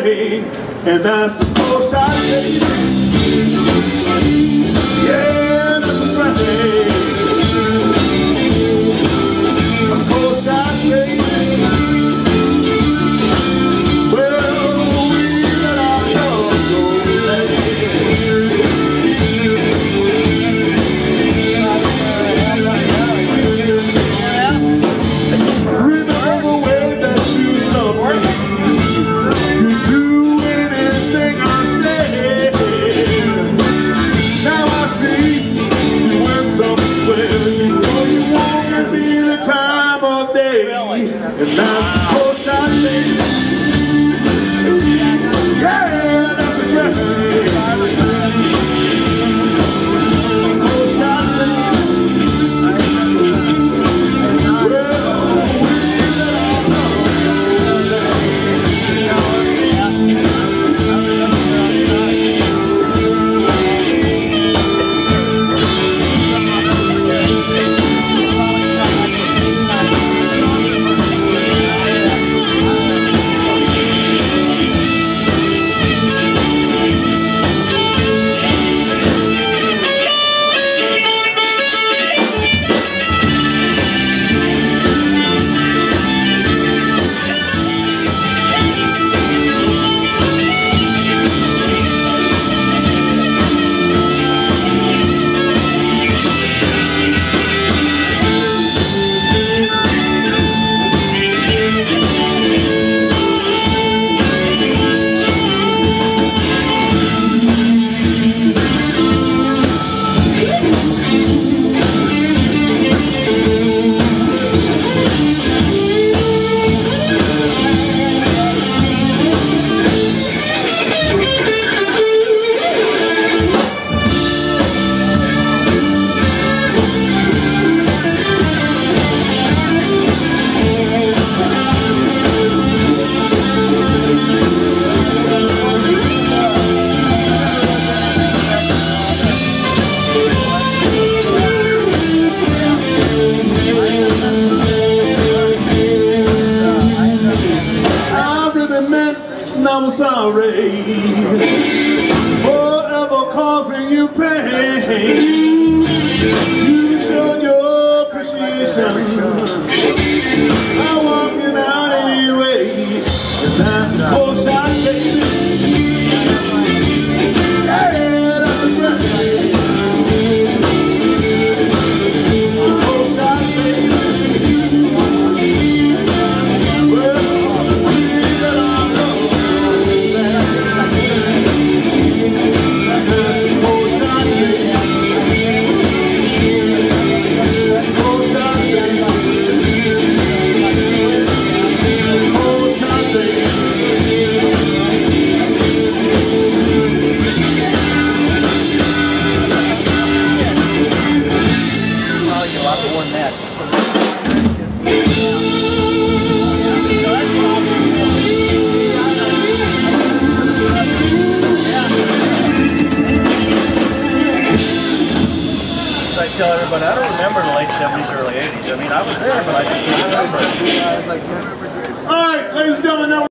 thing, and I most I did. And that's I'm sorry for ever causing you pain. You showed your appreciation. as I tell everybody, I don't remember the late 70s, early 80s. I mean, I was there, but I just don't remember. All right, ladies and gentlemen, now